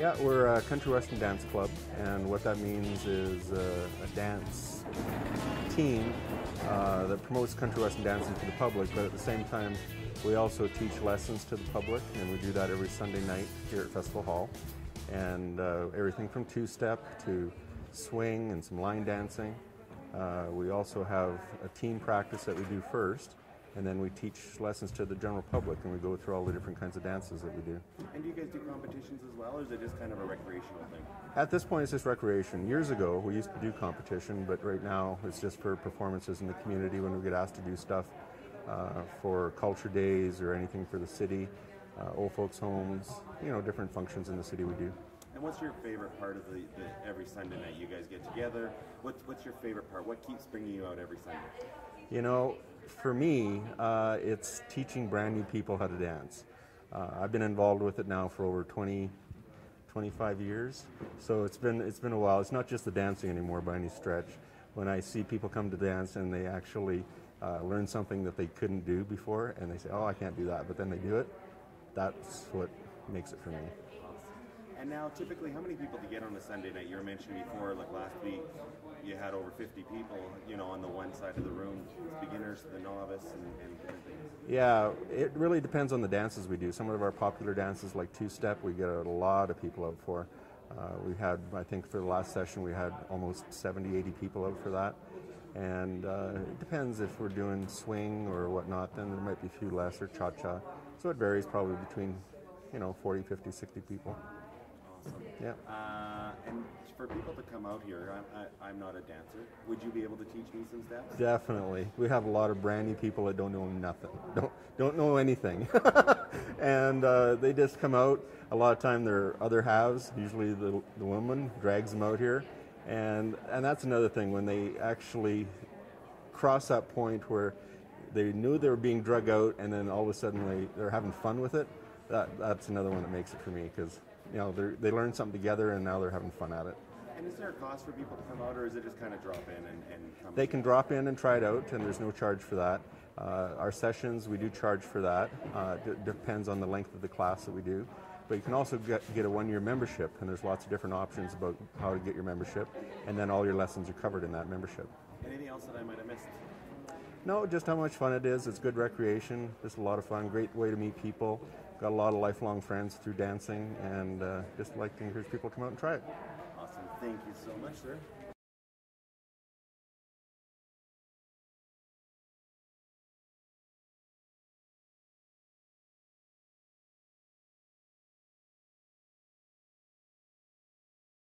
Yeah, we're a country western dance club, and what that means is uh, a dance team uh, that promotes country western dancing to the public, but at the same time, we also teach lessons to the public, and we do that every Sunday night here at Festival Hall. And uh, everything from two step to swing and some line dancing. Uh, we also have a team practice that we do first, and then we teach lessons to the general public, and we go through all the different kinds of dances that we do. And do you guys do competitions as well, or is it just kind of a recreational thing? At this point, it's just recreation. Years ago, we used to do competition, but right now, it's just for performances in the community when we get asked to do stuff uh, for culture days or anything for the city, uh, old folks' homes, you know, different functions in the city we do. And what's your favorite part of the, the every Sunday night you guys get together? What's what's your favorite part? What keeps bringing you out every Sunday? You know, for me, uh, it's teaching brand new people how to dance. Uh, I've been involved with it now for over 20, 25 years, so it's been it's been a while. It's not just the dancing anymore by any stretch. When I see people come to dance and they actually uh, learn something that they couldn't do before, and they say, "Oh, I can't do that," but then they do it. That's what makes it for me. And now, typically, how many people do you get on a Sunday night? You were mentioning before, like last week, you had over 50 people, you know, on the one side of the room, it's beginners the novice and, and things. Yeah, it really depends on the dances we do. Some of our popular dances, like two step, we get a lot of people out for. Uh, we had, I think, for the last session, we had almost 70, 80 people out for that. And uh, it depends if we're doing swing or whatnot, then there might be a few less, or cha cha. So it varies probably between, you know, 40, 50, 60 people. Yeah. Uh, and for people to come out here, I'm, I, I'm not a dancer. Would you be able to teach me some steps? Definitely. We have a lot of brand new people that don't know nothing, don't don't know anything, and uh, they just come out. A lot of time, their other halves, usually the the woman, drags them out here, and and that's another thing when they actually cross that point where they knew they were being drug out, and then all of a sudden they they're having fun with it. That that's another one that makes it for me because you know they they learn something together, and now they're having fun at it. And is there a cost for people to come out, or is it just kind of drop in and, and come? They can drop in and try it out, and there's no charge for that. Uh, our sessions, we do charge for that. Uh, d- depends on the length of the class that we do. But you can also get, get a one-year membership, and there's lots of different options about how to get your membership, and then all your lessons are covered in that membership. Anything else that I might have missed? No, just how much fun it is. It's good recreation. Just a lot of fun. Great way to meet people. Got a lot of lifelong friends through dancing, and uh, just like to encourage people to come out and try it. Awesome. Thank you so much, sir.